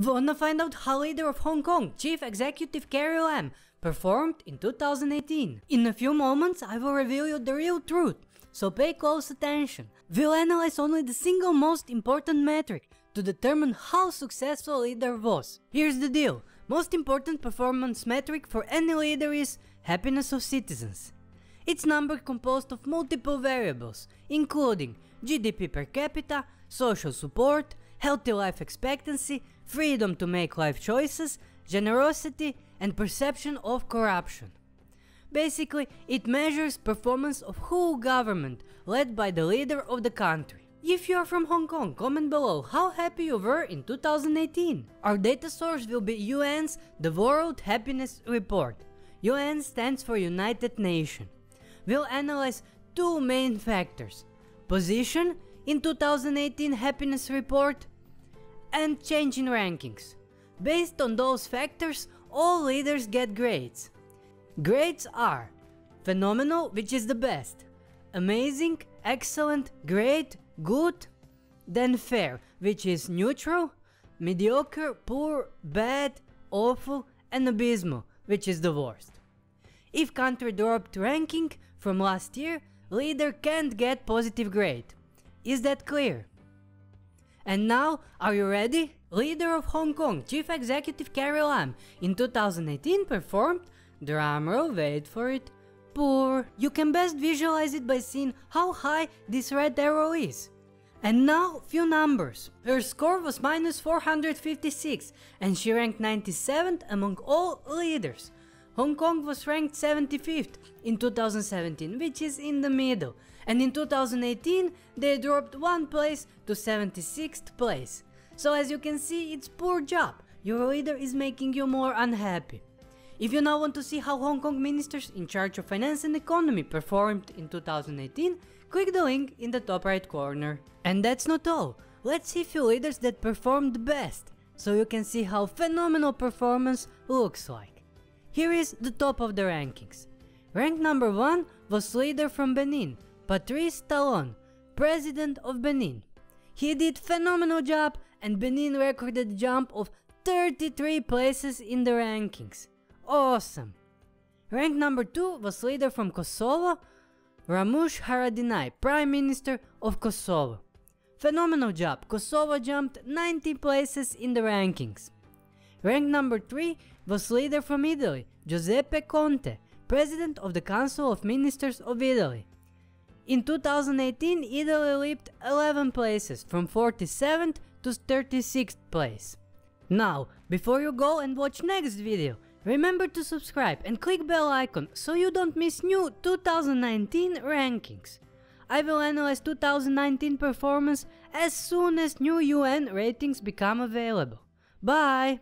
Wanna find out how leader of Hong Kong, Chief Executive Carrie Lam, performed in 2018? In a few moments I will reveal you the real truth, so pay close attention. We'll analyze only the single most important metric to determine how successful a leader was. Here's the deal, most important performance metric for any leader is happiness of citizens. It's number composed of multiple variables, including GDP per capita, social support, healthy life expectancy, freedom to make life choices, generosity, and perception of corruption. Basically, it measures performance of whole government led by the leader of the country. If you are from Hong Kong, comment below how happy you were in 2018. Our data source will be UN's The World Happiness Report. UN stands for United Nations. We'll analyze two main factors. Position in 2018 happiness report and change in rankings. Based on those factors, all leaders get grades. Grades are phenomenal, which is the best, amazing, excellent, great, good, then fair, which is neutral, mediocre, poor, bad, awful, and abysmal, which is the worst. If country dropped ranking from last year, leader can't get positive grade. Is that clear? And now, are you ready? Leader of Hong Kong, Chief Executive Carrie Lam, in 2018 performed, drumroll, wait for it, poor. You can best visualize it by seeing how high this red arrow is. And now, few numbers. Her score was minus 456 and she ranked 97th among all leaders. Hong Kong was ranked 75th in 2017, which is in the middle, and in 2018 they dropped one place to 76th place. So as you can see, it's poor job. Your leader is making you more unhappy. If you now want to see how Hong Kong ministers in charge of finance and economy performed in 2018, click the link in the top right corner. And that's not all. Let's see few leaders that performed best, so you can see how phenomenal performance looks like. Here is the top of the rankings. Rank number 1 was leader from Benin, Patrice Talon, president of Benin. He did phenomenal job and Benin recorded jump of 33 places in the rankings. Awesome! Rank number 2 was leader from Kosovo, Ramush Haradinaj, Prime Minister of Kosovo. Phenomenal job, Kosovo jumped 90 places in the rankings. Rank number 3 was leader from Italy, Giuseppe Conte, President of the Council of Ministers of Italy. In 2018, Italy leaped 11 places, from 47th to 36th place. Now, before you go and watch next video, remember to subscribe and click bell icon so you don't miss new 2019 rankings. I will analyze 2019 performance as soon as new UN ratings become available. Bye!